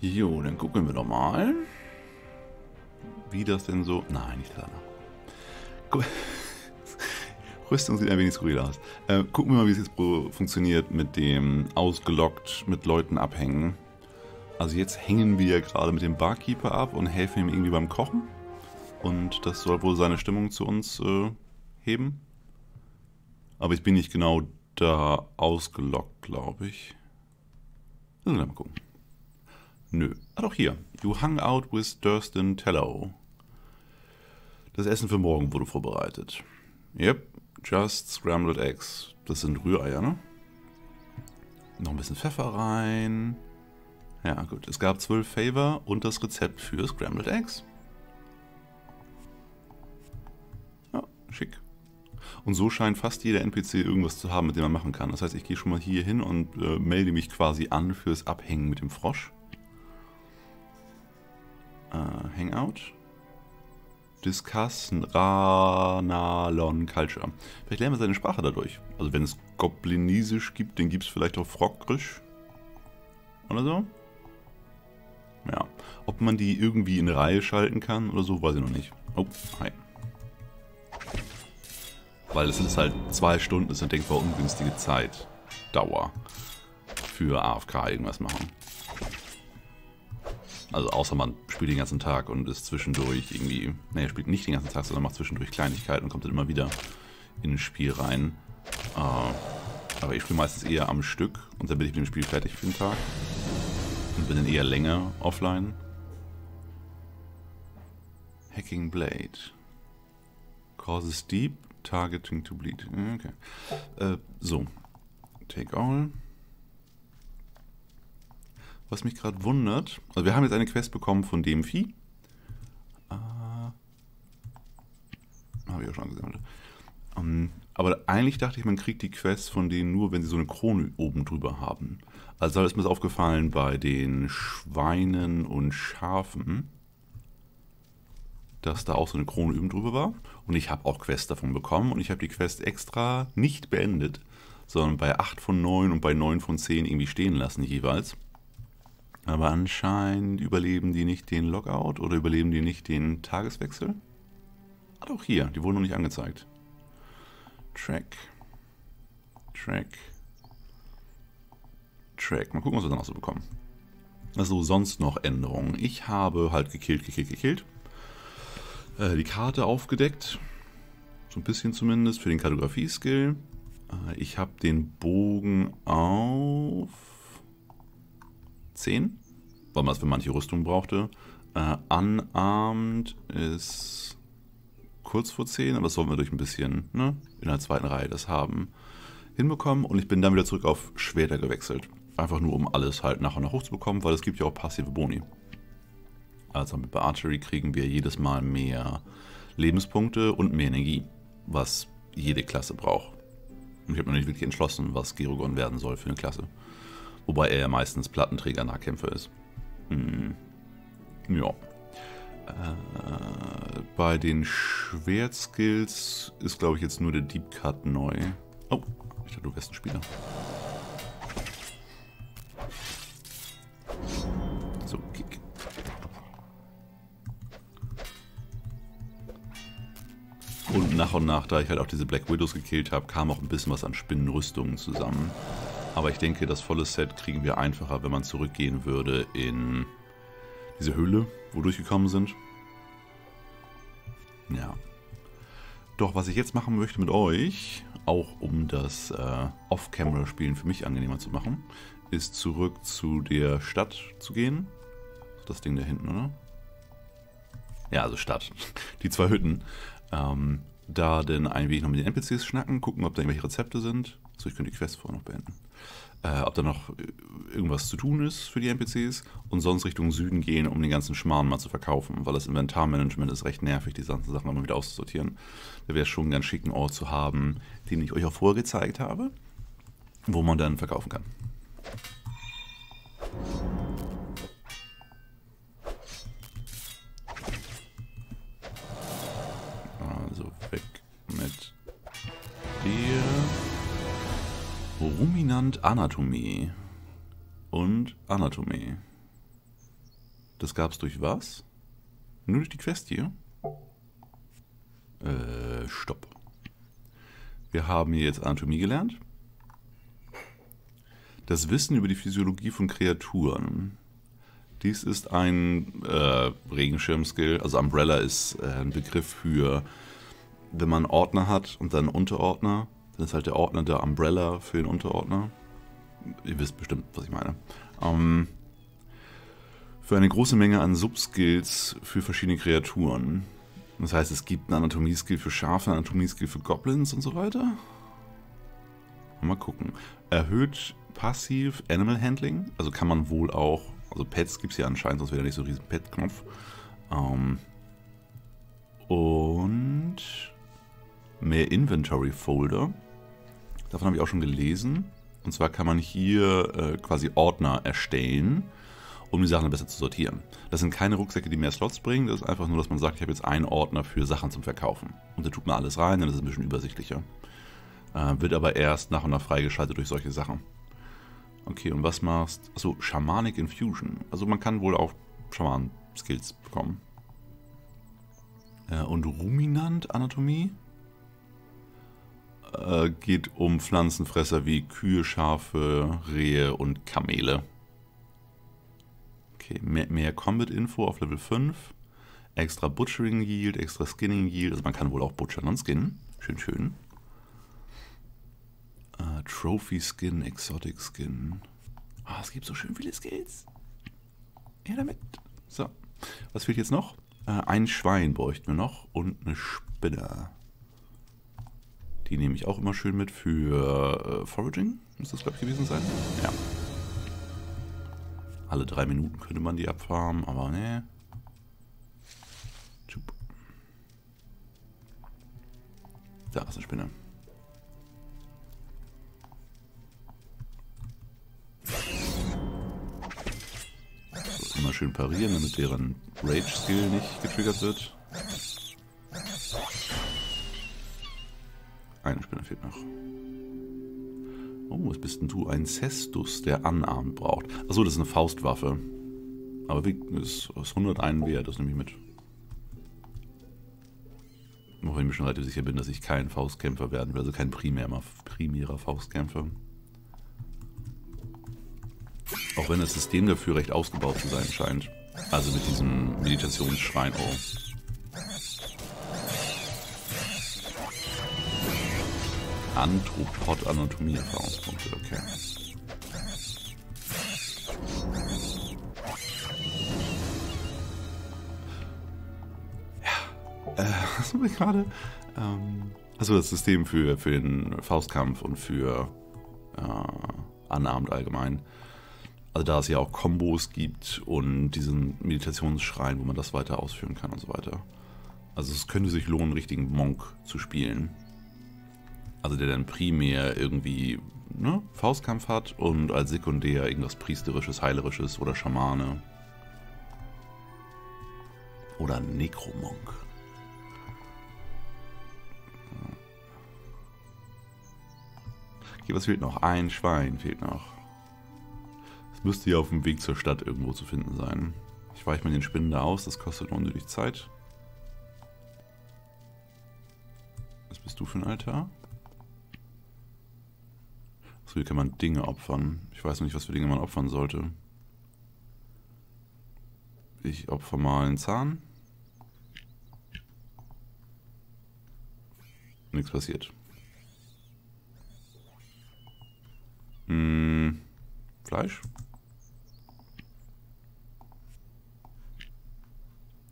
Jo, dann gucken wir doch mal, wie das denn so... Nein, nicht da. Rüstung sieht ein wenig skurril aus. Äh, gucken wir mal, wie es jetzt funktioniert mit dem ausgelockt mit Leuten abhängen. Also jetzt hängen wir gerade mit dem Barkeeper ab und helfen ihm irgendwie beim Kochen. Und das soll wohl seine Stimmung zu uns äh, heben. Aber ich bin nicht genau da ausgelockt, glaube ich. Also, mal gucken. Nö. Ah, doch hier. You hung out with Durston Tello. Das Essen für morgen wurde vorbereitet. Yep. Just scrambled eggs. Das sind Rühreier, ne? Noch ein bisschen Pfeffer rein. Ja, gut. Es gab zwölf Favor und das Rezept für Scrambled Eggs. Ja, schick. Und so scheint fast jeder NPC irgendwas zu haben, mit dem man machen kann. Das heißt, ich gehe schon mal hier hin und äh, melde mich quasi an fürs Abhängen mit dem Frosch. Äh, Hangout. Discuss Ranalon Culture. Vielleicht lernen wir seine Sprache dadurch. Also wenn es Goblinesisch gibt, dann gibt es vielleicht auch Frogrisch. Oder so. Ja. Ob man die irgendwie in Reihe schalten kann oder so, weiß ich noch nicht. Oh, hi. Weil es ist halt zwei Stunden, ist eine denkbar ungünstige Zeit. Dauer. Für AFK irgendwas machen. Also außer man spielt den ganzen Tag und ist zwischendurch irgendwie, naja, spielt nicht den ganzen Tag, sondern macht zwischendurch Kleinigkeiten und kommt dann immer wieder in ein Spiel rein. Äh, aber ich spiele meistens eher am Stück und dann bin ich mit dem Spiel fertig für den Tag. Und bin dann eher länger offline. Hacking Blade. Causes deep, targeting to bleed. Okay. Äh, so. Take all. Was mich gerade wundert, also wir haben jetzt eine Quest bekommen von dem Vieh. Äh, Habe ich auch schon gesammelt. Ähm, aber eigentlich dachte ich, man kriegt die Quest von denen nur, wenn sie so eine Krone oben drüber haben. Also ist mir das aufgefallen bei den Schweinen und Schafen, dass da auch so eine Krone oben drüber war. Und ich habe auch Quests davon bekommen und ich habe die Quest extra nicht beendet, sondern bei 8 von 9 und bei 9 von 10 irgendwie stehen lassen jeweils. Aber anscheinend überleben die nicht den Logout oder überleben die nicht den Tageswechsel. Ah, doch hier, die wurden noch nicht angezeigt. Track. Track. Track. Mal gucken, was wir dann noch so bekommen. Also sonst noch Änderungen. Ich habe halt gekillt, gekillt, gekillt. Äh, die Karte aufgedeckt. So ein bisschen zumindest für den Kartografie-Skill. Äh, ich habe den Bogen auf 10, weil man es für manche Rüstung brauchte. Äh, unarmed ist kurz vor 10, aber das sollten wir durch ein bisschen ne, in der zweiten Reihe das haben hinbekommen. Und ich bin dann wieder zurück auf Schwerter gewechselt. Einfach nur, um alles halt nach und nach hochzubekommen, weil es gibt ja auch passive Boni. Also mit bei Archery kriegen wir jedes Mal mehr Lebenspunkte und mehr Energie, was jede Klasse braucht. Und ich habe noch nicht wirklich entschlossen, was Gerogon werden soll für eine Klasse. Wobei er ja meistens Plattenträger-Nahkämpfer ist. Hm. Ja. Äh, bei den Schwertskills ist, glaube ich, jetzt nur der Deep Cut neu. Oh, ich dachte, du wärst ein Spieler. So, Kick. Und nach und nach, da ich halt auch diese Black Widows gekillt habe, kam auch ein bisschen was an Spinnenrüstungen zusammen. Aber ich denke, das volle Set kriegen wir einfacher, wenn man zurückgehen würde in diese Höhle, wo durchgekommen sind. Ja. Doch, was ich jetzt machen möchte mit euch, auch um das äh, Off-Camera-Spielen für mich angenehmer zu machen, ist zurück zu der Stadt zu gehen. Das Ding da hinten, oder? Ja, also Stadt. Die zwei Hütten. Ähm, da dann ein wenig noch mit den NPCs schnacken, gucken, ob da irgendwelche Rezepte sind. So, ich könnte die Quest vorher noch beenden. Äh, ob da noch irgendwas zu tun ist für die NPCs und sonst Richtung Süden gehen, um den ganzen Schmarrn mal zu verkaufen, weil das Inventarmanagement ist recht nervig, die ganzen Sachen mal wieder auszusortieren. Da wäre es schon einen ganz schicken Ort zu haben, den ich euch auch vorher gezeigt habe, wo man dann verkaufen kann. Also weg mit dir. Ruminant Anatomie und Anatomie. Das gab es durch was? Nur durch die Quest hier? Äh, stopp. Wir haben hier jetzt Anatomie gelernt. Das Wissen über die Physiologie von Kreaturen. Dies ist ein äh, Regenschirm-Skill. Also Umbrella ist äh, ein Begriff für, wenn man Ordner hat und dann Unterordner, dann ist halt der Ordner der Umbrella für den Unterordner. Ihr wisst bestimmt, was ich meine. Ähm, für eine große Menge an Subskills für verschiedene Kreaturen. Das heißt, es gibt einen Anatomie-Skill für Schafe, einen Anatomie-Skill für Goblins und so weiter. Mal gucken. Erhöht passiv Animal Handling. Also kann man wohl auch, also Pets gibt es ja anscheinend, sonst wäre nicht so ein riesen Pet-Knopf. Ähm, und mehr Inventory-Folder. Davon habe ich auch schon gelesen. Und zwar kann man hier äh, quasi Ordner erstellen um die Sachen besser zu sortieren. Das sind keine Rucksäcke, die mehr Slots bringen, das ist einfach nur, dass man sagt, ich habe jetzt einen Ordner für Sachen zum Verkaufen. Und da tut man alles rein, dann ist es ein bisschen übersichtlicher. Äh, wird aber erst nach und nach freigeschaltet durch solche Sachen. Okay, und was machst Achso, Shamanic Infusion. Also man kann wohl auch Schaman-Skills bekommen. Äh, und Ruminant Anatomie äh, geht um Pflanzenfresser wie Kühe, Schafe, Rehe und Kamele. Okay, mehr, mehr Combat-Info auf Level 5. Extra Butchering Yield, extra Skinning Yield. Also man kann wohl auch butchern und skinnen. Schön, schön. Uh, Trophy Skin, Exotic Skin. Ah, es gibt so schön viele Skills. Ja, damit. So. Was fehlt jetzt noch? Uh, ein Schwein bräuchten wir noch und eine Spinne. Die nehme ich auch immer schön mit für uh, Foraging. Muss das, glaube ich, gewesen sein? Ja. Alle drei Minuten könnte man die abfarmen, aber ne. Da ist eine Spinne. So, immer schön parieren, damit deren Rage-Skill nicht getriggert wird. Fehlt noch. Oh, was bist denn du? Ein Cestus, der Anarmt braucht. Achso, das ist eine Faustwaffe. Aber wie, ist, ist 101 wert, das nehme ich mit. Auch wenn ich mir schon relativ sicher bin, dass ich kein Faustkämpfer werden will, also kein primärer, primärer Faustkämpfer. Auch wenn das System dafür recht ausgebaut zu sein scheint. Also mit diesem Meditationsschrein. Oh. Anthropod-Anatomie-Erfahrungspunkte, okay. Ja, äh, was haben wir gerade? Ähm, also das System für, für den Faustkampf und für äh, Unarmed allgemein. Also da es ja auch Kombos gibt und diesen Meditationsschrein, wo man das weiter ausführen kann und so weiter. Also es könnte sich lohnen, richtigen Monk zu spielen. Also der dann primär irgendwie ne, Faustkampf hat und als Sekundär irgendwas Priesterisches, Heilerisches oder Schamane. Oder Nekromonk. Okay, was fehlt noch? Ein Schwein fehlt noch. Es müsste ja auf dem Weg zur Stadt irgendwo zu finden sein. Ich weiche mir den Spinnen da aus, das kostet unnötig Zeit. Was bist du für ein Altar? So, hier kann man Dinge opfern. Ich weiß noch nicht, was für Dinge man opfern sollte. Ich opfer mal einen Zahn. Nichts passiert. Hm, Fleisch?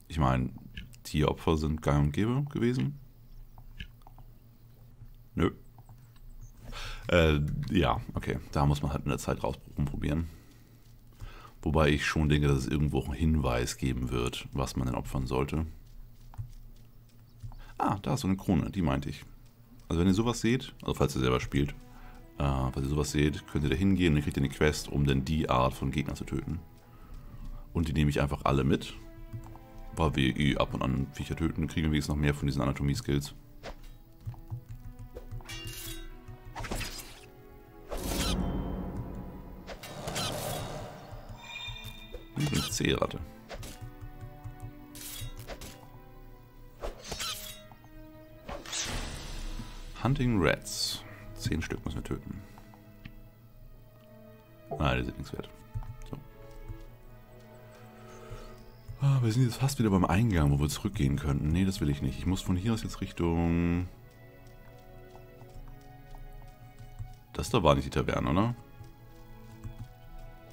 Ich meine, Tieropfer sind gang und gäbe gewesen. Nö. Äh, ja, okay. Da muss man halt in der Zeit rausprobieren. Wobei ich schon denke, dass es irgendwo einen Hinweis geben wird, was man denn opfern sollte. Ah, da ist so eine Krone, die meinte ich. Also wenn ihr sowas seht, also falls ihr selber spielt, äh, falls ihr sowas seht, könnt ihr da hingehen und ihr kriegt eine Quest, um dann die Art von Gegner zu töten. Und die nehme ich einfach alle mit. Weil wir eh ab und an Viecher töten, kriegen wir jetzt noch mehr von diesen Anatomie-Skills. Eine Seeratte. Hunting Rats. Zehn Stück müssen wir töten. Nein, die sind nichts wert. So. Ah, wir sind jetzt fast wieder beim Eingang, wo wir zurückgehen könnten. Nee, das will ich nicht. Ich muss von hier aus jetzt Richtung... Das da war nicht die Taverne, oder?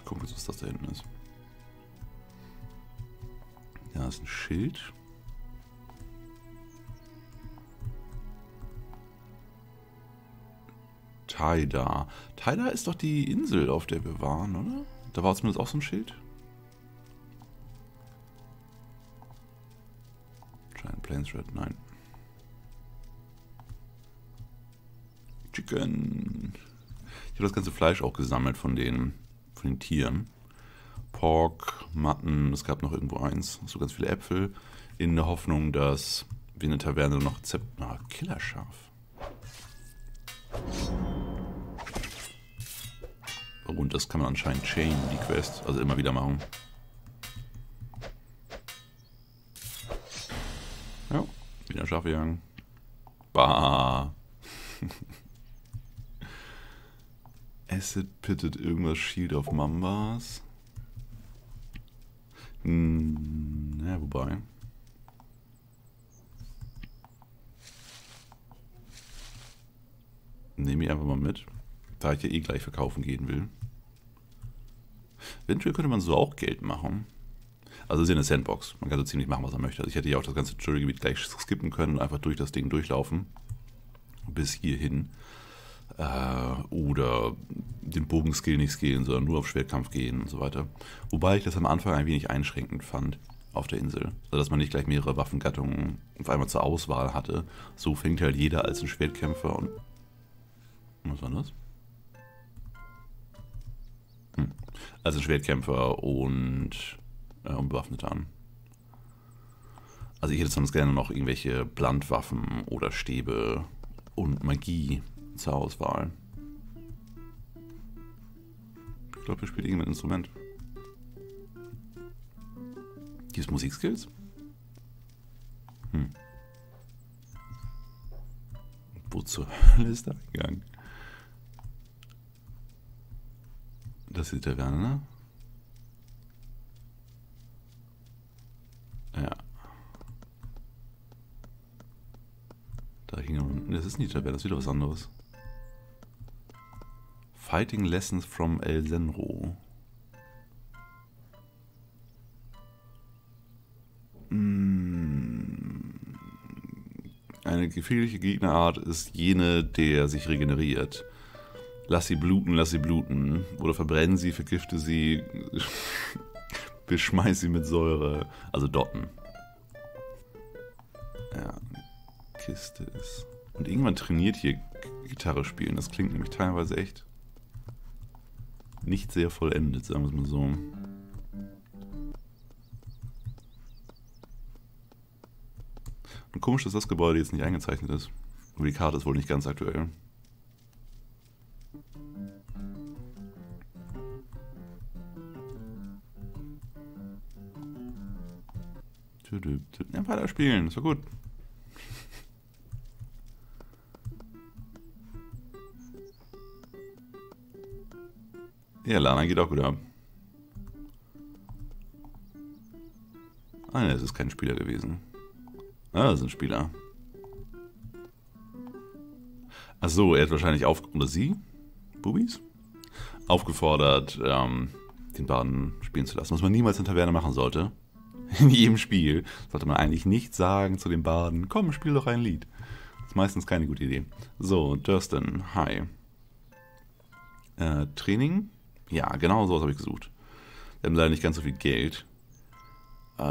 Gucken wir uns, was das da hinten ist. Da ist ein Schild. Taida. Taida ist doch die Insel, auf der wir waren, oder? Da war zumindest auch so ein Schild. Giant Plains Red, nein. Chicken. Ich habe das ganze Fleisch auch gesammelt von den, von den Tieren. Pork, Matten, es gab noch irgendwo eins. So ganz viele Äpfel. In der Hoffnung, dass wir in der Taverne noch Zept... Ah, Killerschaf. Und das kann man anscheinend chain, die Quest. Also immer wieder machen. Ja, wieder Schafe jagen. Bah. Acid pittet irgendwas Shield auf Mambas. Hm, ja, wobei. Nehme ich einfach mal mit. Da ich ja eh gleich verkaufen gehen will. Eventuell könnte man so auch Geld machen. Also ist ja eine Sandbox. Man kann so ziemlich machen, was er möchte. Also ich hätte ja auch das ganze Jurygebiet gleich skippen können und einfach durch das Ding durchlaufen. Bis hierhin. Äh, oder den Bogenskill nicht skillen, sondern nur auf Schwertkampf gehen und so weiter. Wobei ich das am Anfang ein wenig einschränkend fand auf der Insel. Sodass man nicht gleich mehrere Waffengattungen auf einmal zur Auswahl hatte. So fängt halt jeder als ein Schwertkämpfer und... Was war das? Hm. Also Schwertkämpfer und äh, Unbewaffneter an. Also ich hätte sonst gerne noch irgendwelche Blandwaffen oder Stäbe und Magie zur Auswahl. Ich glaube, wir spielen irgendein Instrument. Gibt es Musikskills? Hm. Wo zur Hölle ist da gegangen? Das ist. Ja. Da hing Das ist nicht der Werner, das ist wieder was anderes. Fighting Lessons from El Senro. Hm. Eine gefährliche Gegnerart ist jene, der sich regeneriert. Lass sie bluten, lass sie bluten. Oder verbrennen sie, vergifte sie, beschmeiß sie mit Säure. Also Dotten. Ja, Kiste ist. Und irgendwann trainiert hier Gitarre spielen. Das klingt nämlich teilweise echt nicht sehr vollendet, sagen wir es mal so. Und komisch, dass das Gebäude jetzt nicht eingezeichnet ist. Aber die Karte ist wohl nicht ganz aktuell. Ja, weiter spielen, ist war gut. Ja, Lana geht auch gut ab. Ah, ne, es ist kein Spieler gewesen. Ah, das ist ein Spieler. Achso, er hat wahrscheinlich auf... Oder sie? Bubis? Aufgefordert, ähm, den Baden spielen zu lassen. Was man niemals in Taverne machen sollte. In jedem Spiel sollte man eigentlich nicht sagen zu den Baden, komm, spiel doch ein Lied. Das ist meistens keine gute Idee. So, Durston, hi. Äh, Training? Ja, genau sowas habe ich gesucht. Wir haben leider nicht ganz so viel Geld. Äh,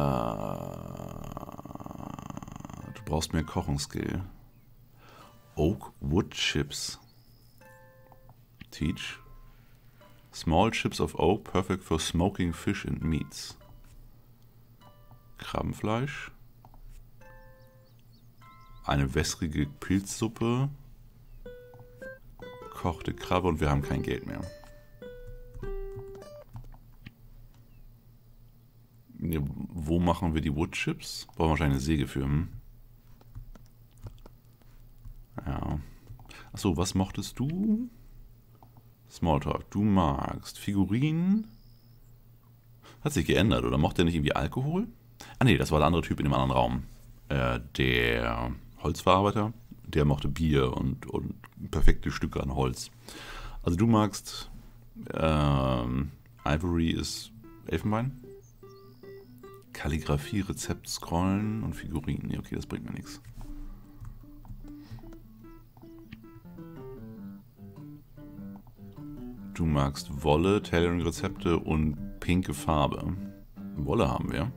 du brauchst mehr Kochungsskill. Oak Wood Chips. Teach. Small chips of oak, perfect for smoking fish and meats. Krabbenfleisch. Eine wässrige Pilzsuppe. Kochte Krabbe und wir haben kein Geld mehr. Wo machen wir die Woodchips? Brauchen wir wahrscheinlich eine Säge für. Hm? Ja. Achso, was mochtest du? Smalltalk. Du magst Figurinen. Hat sich geändert, oder mochte er nicht irgendwie Alkohol? Ah nee, das war der andere Typ in dem anderen Raum. Äh, der Holzverarbeiter, der mochte Bier und, und perfekte Stücke an Holz. Also du magst ähm, Ivory ist Elfenbein? Kalligrafie, Rezept, Scrollen und Figurinen. Nee, okay, das bringt mir nichts. Du magst Wolle, Tailoring-Rezepte und pinke Farbe. Wolle haben wir.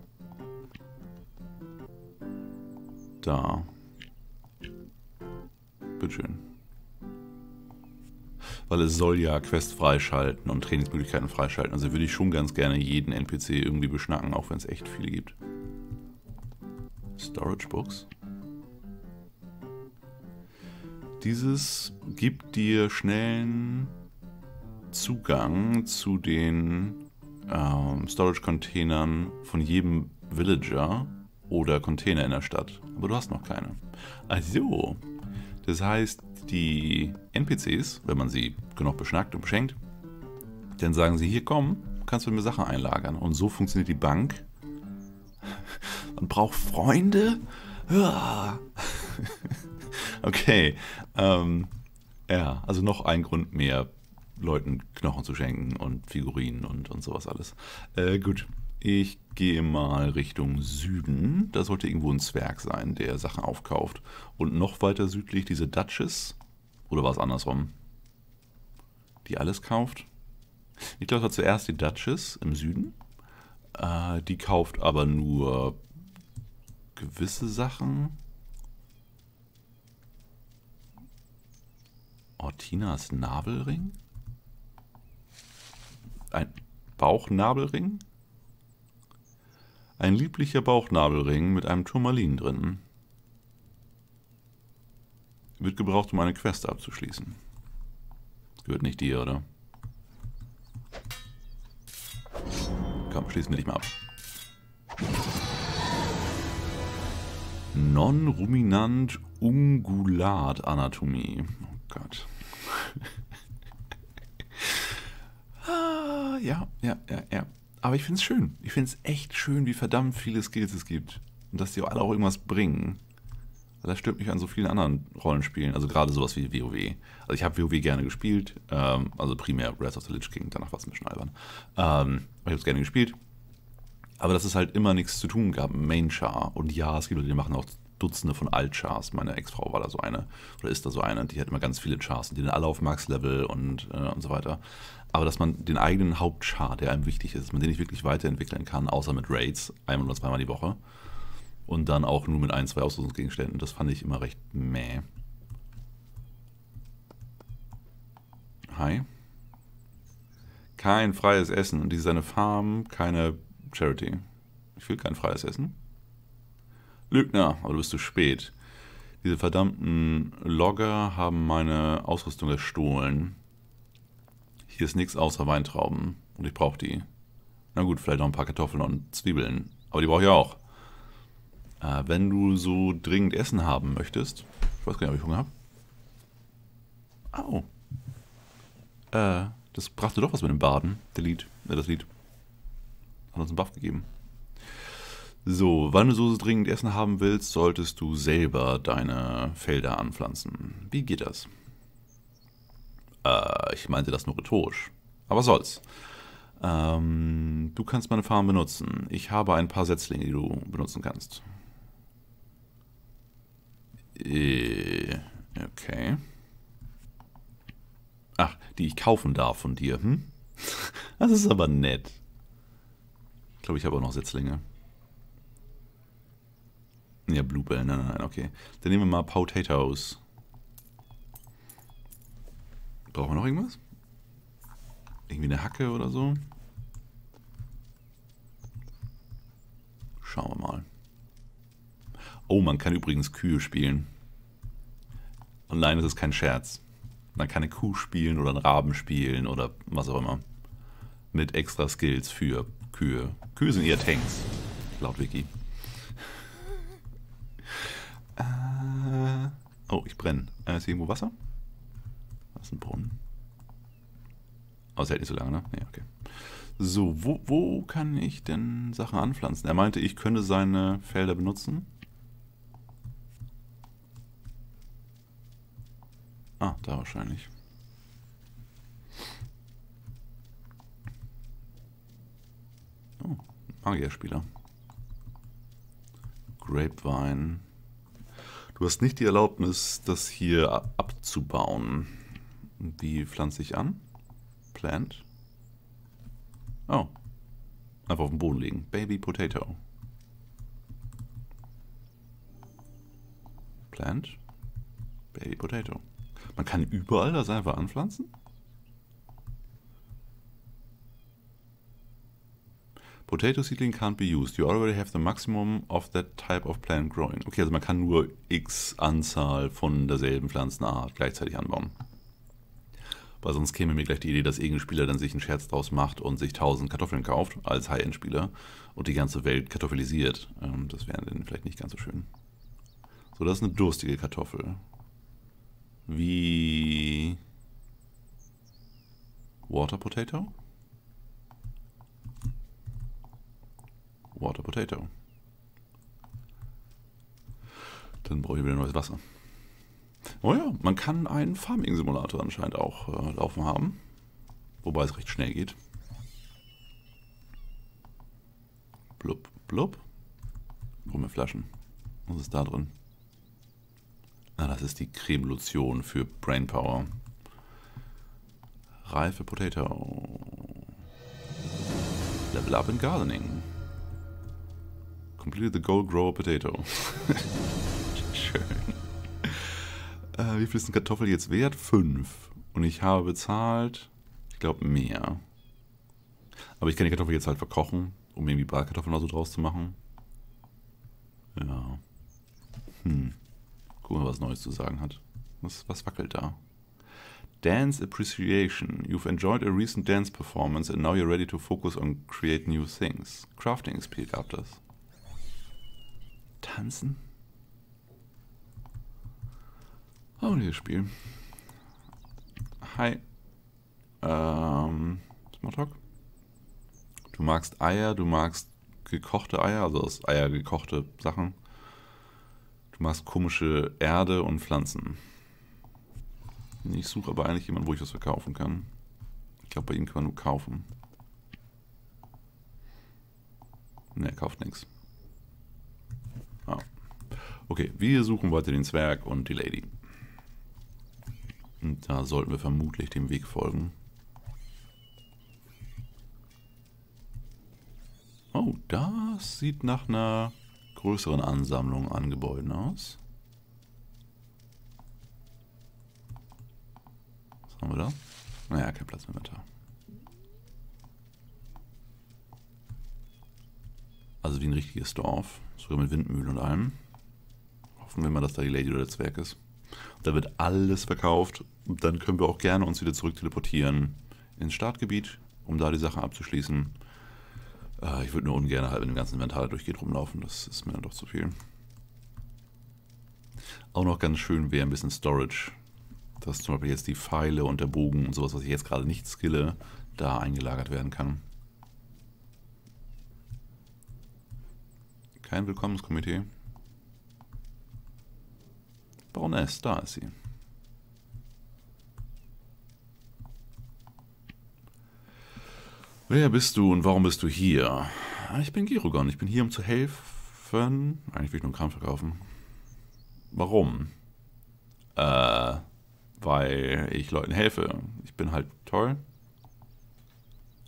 Da. Bitteschön. Weil es soll ja Quest freischalten und Trainingsmöglichkeiten freischalten. Also würde ich schon ganz gerne jeden NPC irgendwie beschnacken, auch wenn es echt viele gibt. Storage Books. Dieses gibt dir schnellen Zugang zu den ähm, Storage-Containern von jedem Villager oder Container in der Stadt. Aber du hast noch keine. Also, das heißt, die NPCs, wenn man sie genug beschnackt und beschenkt, dann sagen sie, hier komm, kannst du mir Sachen einlagern. Und so funktioniert die Bank. Man braucht Freunde? Okay. Ähm, ja, also noch ein Grund mehr, Leuten Knochen zu schenken und Figurinen und, und sowas alles. Äh, gut, ich gehe mal Richtung Süden. Da sollte irgendwo ein Zwerg sein, der Sachen aufkauft. Und noch weiter südlich diese Duchess. Oder war es andersrum? Die alles kauft? Ich glaube, zuerst die Duchess im Süden. Äh, die kauft aber nur gewisse Sachen. Ortinas Nabelring? Ein Bauchnabelring? Ein lieblicher Bauchnabelring mit einem Turmalin drin. Wird gebraucht, um eine Quest abzuschließen. Gehört nicht dir, oder? Komm, schließen wir dich mal ab. Non-ruminant Ungulat Anatomie. Oh Gott. ah, ja, ja, ja, ja. Aber ich finde es schön. Ich finde es echt schön, wie verdammt viele Skills es gibt. Und dass die alle auch irgendwas bringen. Das stört mich an so vielen anderen Rollenspielen. Also gerade sowas wie WoW. Also ich habe WoW gerne gespielt. Ähm, also primär Breath of the Lich King. Danach war es ein bisschen albern. Ähm, ich habe es gerne gespielt. Aber dass es halt immer nichts zu tun gab. Main-Char. Und ja, es gibt Leute, die machen auch Dutzende von Alt-Chars. Meine Ex-Frau war da so eine. Oder ist da so eine. Die hat immer ganz viele Chars. Und die sind alle auf Max-Level und, äh, und so weiter. Aber dass man den eigenen Hauptchar, der einem wichtig ist, dass man den nicht wirklich weiterentwickeln kann, außer mit Raids, einmal oder zweimal die Woche. Und dann auch nur mit ein, zwei Ausrüstungsgegenständen. Das fand ich immer recht mäh. Hi. Kein freies Essen. Und die ist eine Farm, keine Charity. Ich will kein freies Essen. Lügner, aber du bist zu spät. Diese verdammten Logger haben meine Ausrüstung gestohlen. Hier ist nichts außer Weintrauben und ich brauche die. Na gut, vielleicht noch ein paar Kartoffeln und Zwiebeln, aber die brauche ich auch. Äh, wenn du so dringend Essen haben möchtest, ich weiß gar nicht, ob ich Hunger habe. Au. Äh, das brachte doch was mit dem Baden, der Lied, äh, das Lied. Hat uns einen Buff gegeben. So, wenn du so dringend Essen haben willst, solltest du selber deine Felder anpflanzen. Wie geht das? Äh, ich meinte das nur rhetorisch. Aber soll's. Ähm, du kannst meine Farm benutzen. Ich habe ein paar Setzlinge, die du benutzen kannst. Äh, okay. Ach, die ich kaufen darf von dir, hm? Das ist aber nett. Ich glaube, ich habe auch noch Setzlinge. Ja, Bluebell, nein, nein, nein, okay. Dann nehmen wir mal Potatoes. Brauchen wir noch irgendwas? Irgendwie eine Hacke oder so? Schauen wir mal. Oh, man kann übrigens Kühe spielen. Und nein, das ist kein Scherz. Man kann eine Kuh spielen oder einen Raben spielen oder was auch immer. Mit extra Skills für Kühe. Kühe sind eher Tanks, laut Wiki. äh, oh, ich brenne. Äh, ist irgendwo Wasser? Das ist ein Brunnen. Aber es hält nicht so lange, ne? Nee, okay. So, wo, wo kann ich denn Sachen anpflanzen? Er meinte, ich könnte seine Felder benutzen. Ah, da wahrscheinlich. Oh, Magierspieler. Grapevine. Du hast nicht die Erlaubnis, das hier abzubauen. Wie pflanze ich an? Plant. Oh. Einfach auf den Boden legen. Baby Potato. Plant. Baby Potato. Man kann überall das einfach anpflanzen? Potato seedling can't be used. You already have the maximum of that type of plant growing. Okay, also man kann nur x Anzahl von derselben Pflanzenart gleichzeitig anbauen. Weil sonst käme mir gleich die Idee, dass irgendein Spieler dann sich einen Scherz draus macht und sich 1000 Kartoffeln kauft als High-End-Spieler und die ganze Welt kartoffelisiert. Ähm, das wäre dann vielleicht nicht ganz so schön. So, das ist eine durstige Kartoffel. Wie Water Potato? Water Potato. Dann brauche ich wieder neues Wasser. Oh ja, man kann einen Farming-Simulator anscheinend auch äh, laufen haben. Wobei es recht schnell geht. Blub, blub. Krumme Flaschen. Was ist da drin? Ah, das ist die Creme-Lotion für Brainpower. Reife Potato. Level up in Gardening. Complete the Gold Grower Potato. Schön. Äh, wie viel ist eine Kartoffel jetzt wert? Fünf. Und ich habe bezahlt, ich glaube, mehr. Aber ich kann die Kartoffel jetzt halt verkochen, um irgendwie Bratkartoffeln oder so draus zu machen. Ja. Hm. Gucken wir, was Neues zu sagen hat. Was, was wackelt da? Dance Appreciation. You've enjoyed a recent dance performance and now you're ready to focus on create new things. Crafting XP gab das. Tanzen? Oh, dieses Spiel. Hi. Ähm, Smalltalk. Du magst Eier, du magst gekochte Eier, also aus Eier gekochte Sachen. Du magst komische Erde und Pflanzen. Ich suche aber eigentlich jemanden, wo ich was verkaufen kann. Ich glaube, bei ihm kann man nur kaufen. Ne, er kauft nichts. Ah. Okay, wir suchen weiter den Zwerg und die Lady. Da sollten wir vermutlich dem Weg folgen. Oh, das sieht nach einer größeren Ansammlung an Gebäuden aus. Was haben wir da? Naja, kein Platz mehr da. Also wie ein richtiges Dorf, sogar mit Windmühlen und allem. Hoffen wir mal, dass da die Lady oder der Zwerg ist. Da wird alles verkauft. Und dann können wir auch gerne uns wieder zurück teleportieren ins Startgebiet, um da die Sachen abzuschließen. Äh, ich würde nur ungern halt mit dem ganzen Inventar durchgeht rumlaufen. Das ist mir dann doch zu viel. Auch noch ganz schön wäre ein bisschen Storage. Dass zum Beispiel jetzt die Pfeile und der Bogen und sowas, was ich jetzt gerade nicht skille, da eingelagert werden kann. Kein Willkommenskomitee. Baroness, da ist sie. Wer bist du und warum bist du hier? Ich bin Girogon, ich bin hier, um zu helfen. Eigentlich will ich nur Kram verkaufen. Warum? Äh, weil ich Leuten helfe. Ich bin halt toll.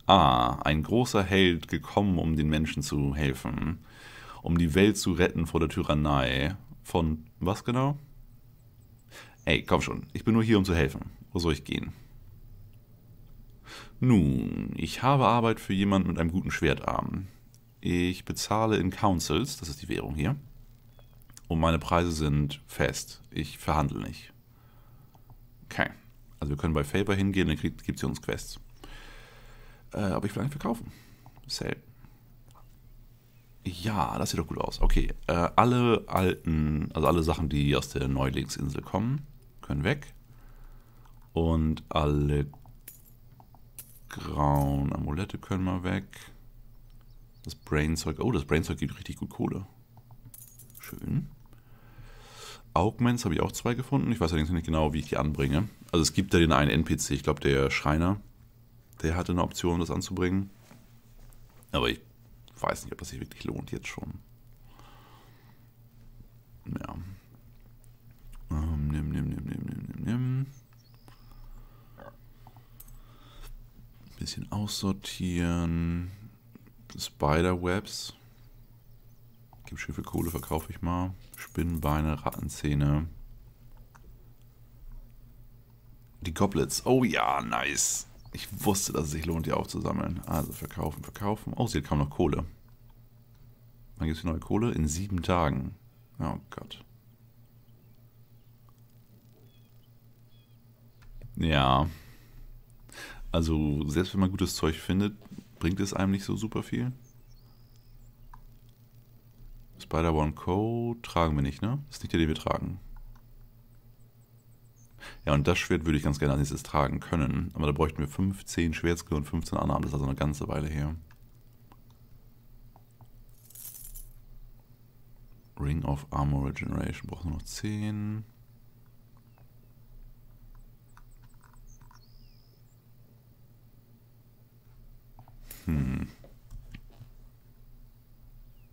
Ah, ein großer Held gekommen, um den Menschen zu helfen. Um die Welt zu retten vor der Tyrannei. Von was genau? Ey, komm schon, ich bin nur hier, um zu helfen. Wo soll ich gehen? Nun, ich habe Arbeit für jemanden mit einem guten Schwertarm. Ich bezahle in Councils, das ist die Währung hier. Und meine Preise sind fest. Ich verhandle nicht. Okay. Also wir können bei Favor hingehen, dann gibt sie uns Quests. Äh, aber ich will eigentlich verkaufen. Sell. Ja, das sieht doch gut aus. Okay, äh, alle alten, also alle Sachen, die aus der Neulingsinsel kommen, können weg. Und alle grauen Amulette können mal weg. Das Brainzeug. Oh, das Brainzeug gibt richtig gut Kohle. Schön. Augments habe ich auch zwei gefunden. Ich weiß allerdings nicht genau, wie ich die anbringe. Also es gibt da den einen NPC, ich glaube der Schreiner, der hatte eine Option, das anzubringen. Aber ich weiß nicht, ob das sich wirklich lohnt jetzt schon. Ja. Ähm, nimm, nimm, nimm, nimm, nimm, nimm, nimm. Bisschen aussortieren. Spiderwebs. Gibt schön viel Kohle, verkaufe ich mal. Spinnenbeine, Rattenzähne. Die Goblets. Oh ja, nice. Ich wusste, dass es sich lohnt, die aufzusammeln. Also verkaufen, verkaufen. Oh, sie hat kaum noch Kohle. Wann gibt es neue Kohle? In sieben Tagen. Oh Gott. Ja. Also, selbst wenn man gutes Zeug findet, bringt es einem nicht so super viel. Spider-One Co. tragen wir nicht, ne? Das ist nicht der, den wir tragen. Ja, und das Schwert würde ich ganz gerne als nächstes tragen können. Aber da bräuchten wir 15 Schwertskill und 15 Annahmen. Das ist also eine ganze Weile her. Ring of Armor Regeneration. Braucht nur noch 10. Hm.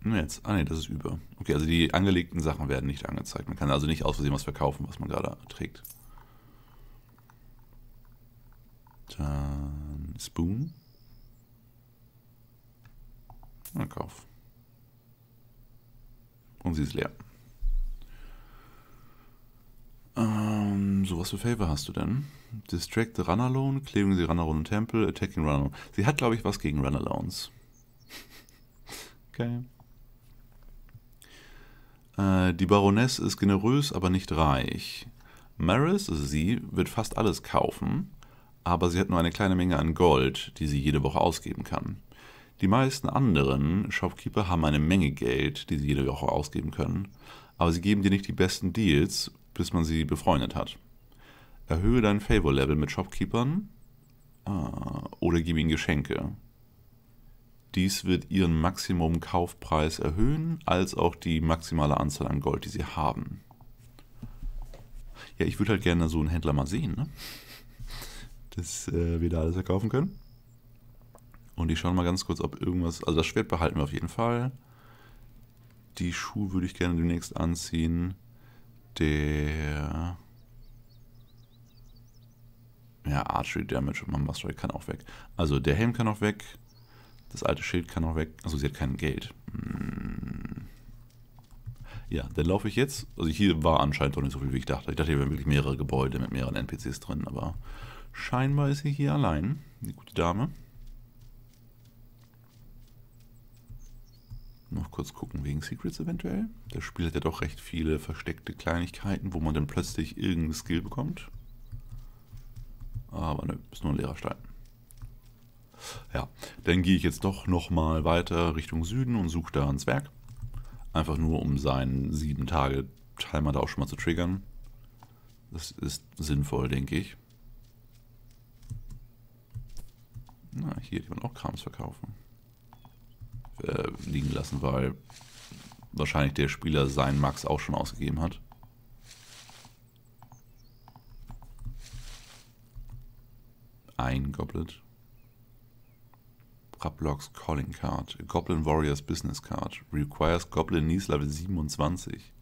Jetzt, ah ne, das ist über. Okay, also die angelegten Sachen werden nicht angezeigt. Man kann also nicht aus Versehen was verkaufen, was man gerade trägt. Dann Spoon. Kauf. Und sie ist leer. Ähm, so, was für Favor hast du denn? Distract the Run Alone, Clearing the Run Alone Temple, Attacking Run Alone. Sie hat, glaube ich, was gegen Run Alones. okay. Äh, die Baroness ist generös, aber nicht reich. Maris, also sie, wird fast alles kaufen, aber sie hat nur eine kleine Menge an Gold, die sie jede Woche ausgeben kann. Die meisten anderen Shopkeeper haben eine Menge Geld, die sie jede Woche ausgeben können, aber sie geben dir nicht die besten Deals, bis man sie befreundet hat. Erhöhe dein Favor-Level mit Shopkeepern ah, oder gib ihnen Geschenke. Dies wird ihren Maximum-Kaufpreis erhöhen, als auch die maximale Anzahl an Gold, die sie haben. Ja, ich würde halt gerne so einen Händler mal sehen, ne? dass äh, wir da alles verkaufen können. Und ich schaue mal ganz kurz, ob irgendwas. Also das Schwert behalten wir auf jeden Fall. Die Schuhe würde ich gerne demnächst anziehen. Der. Ja, Archery Damage und Mastery kann auch weg. Also der Helm kann auch weg. Das alte Schild kann auch weg. Also sie hat kein Geld. Hm. Ja, dann laufe ich jetzt. Also hier war anscheinend doch nicht so viel, wie ich dachte. Ich dachte, hier wären wirklich mehrere Gebäude mit mehreren NPCs drin, aber scheinbar ist sie hier allein. Die gute Dame. Noch kurz gucken wegen Secrets eventuell. Das Spiel hat ja doch recht viele versteckte Kleinigkeiten, wo man dann plötzlich irgendeinen Skill bekommt. Aber ne, ist nur ein leerer Stein. Ja, dann gehe ich jetzt doch nochmal weiter Richtung Süden und suche da ans Werk. Einfach nur, um seinen 7-Tage-Timer da auch schon mal zu triggern. Das ist sinnvoll, denke ich. Na, hier, die wollen auch Krams verkaufen. Äh, liegen lassen, weil wahrscheinlich der Spieler seinen Max auch schon ausgegeben hat. Ein Goblet. Rablocks Calling Card. Goblin Warriors Business Card. Requires Goblin Knees Level 27.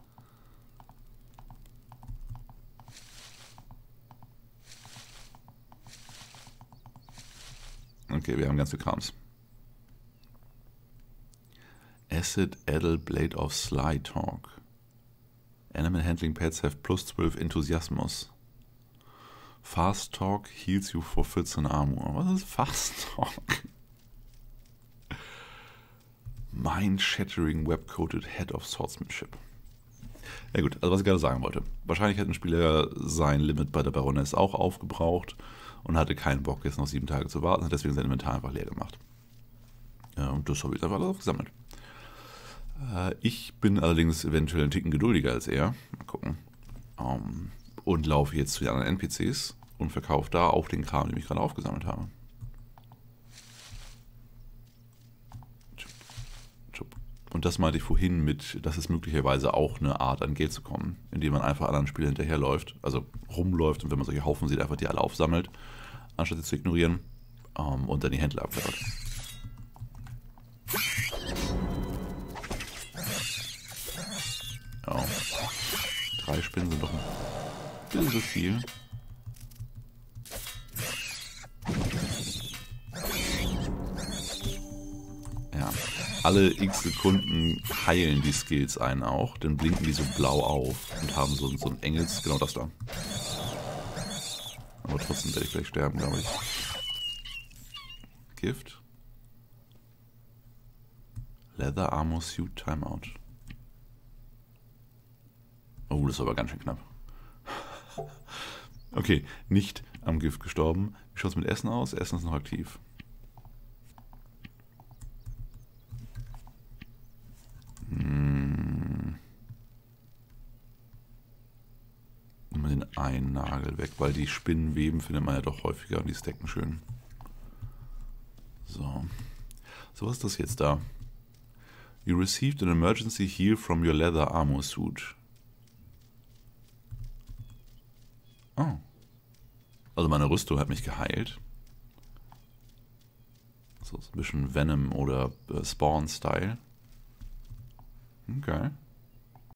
Okay, wir haben ganz viel Krams. Acid Addle Blade of Sly Talk. Animal Handling Pets have plus 12 Enthusiasmus. Fast Talk heals you for 14 Armor. Was ist Fast Talk? Mind-Shattering Web-Coded Head of Swordsmanship. Ja gut, also was ich gerade sagen wollte. Wahrscheinlich hat ein Spieler sein Limit bei der Baroness auch aufgebraucht und hatte keinen Bock, jetzt noch sieben Tage zu warten, hat deswegen sein Inventar einfach leer gemacht. Ja, und das habe ich einfach alles gesammelt. Äh, ich bin allerdings eventuell einen Ticken geduldiger als er. Mal gucken. Ähm, und laufe jetzt zu den anderen NPCs und verkaufe da auch den Kram, den ich gerade aufgesammelt habe. Und das meinte ich vorhin mit, das ist möglicherweise auch eine Art, an Geld zu kommen, indem man einfach anderen Spielern hinterherläuft, also rumläuft und wenn man solche Haufen sieht, einfach die alle aufsammelt, anstatt sie zu ignorieren ähm, und dann die Händler abklappert. Ja. Drei Spinnen sind doch ein bisschen so viel. alle x Sekunden heilen die Skills einen auch. Dann blinken die so blau auf und haben so, so ein Engels, genau das da. Aber trotzdem werde ich gleich sterben, glaube ich. Gift. Leather Armor Suit Timeout. Oh, das ist aber ganz schön knapp. okay, nicht am Gift gestorben. Wie schaut es mit Essen aus? Essen ist noch aktiv. Hm. Mal den einen Nagel weg, weil die Spinnenweben findet man ja doch häufiger und die stacken schön. So. So, was ist das jetzt da? You received an emergency heal from your leather armor suit. Oh. Also meine Rüstung hat mich geheilt. So, so ein bisschen Venom oder äh, Spawn-Style. Okay.